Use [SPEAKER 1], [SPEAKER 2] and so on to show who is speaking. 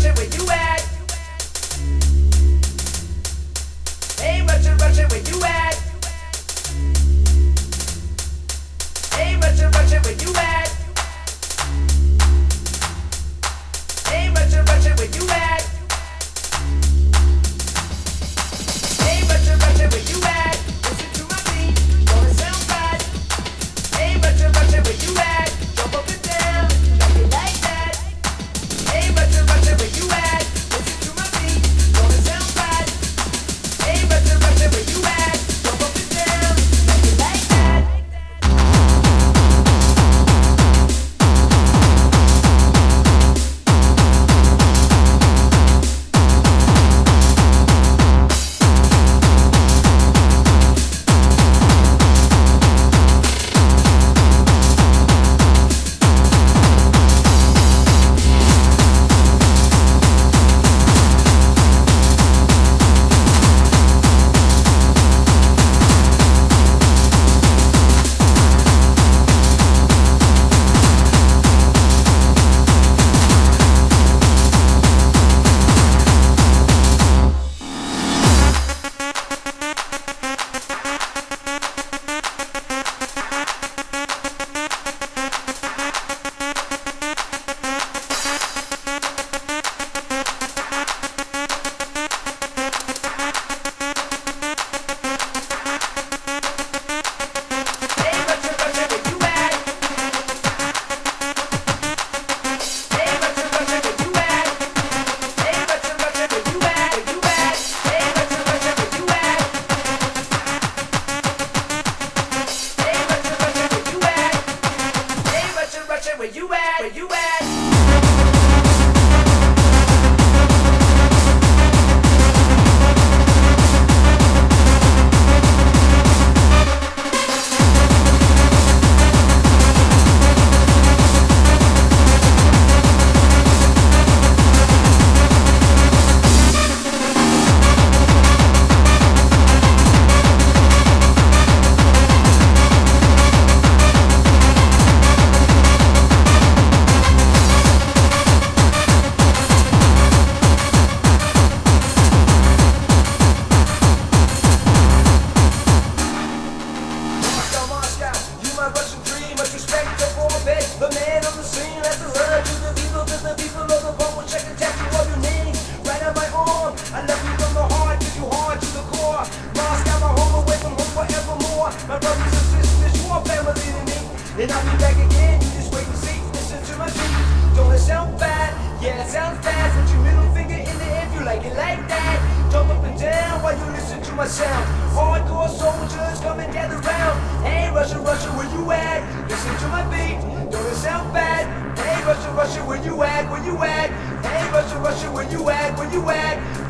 [SPEAKER 1] Russia, where you at? Hey, Russia, Russia, where you at? Hey, Russia, Russia, where you at? I'll be back again, you just wait and see. Listen to my beat, don't it sound bad? Yeah, it sounds bad. Put your middle finger in the air if you like it like that. Jump up and down while you listen to my sound. Hardcore soldiers come and gather round. Hey, Russia, Russia, where you at? Listen to my beat, don't it sound bad? Hey, Russia, Russia, where you at? Where you at? Hey, Russia, Russia, where you at? Where you at?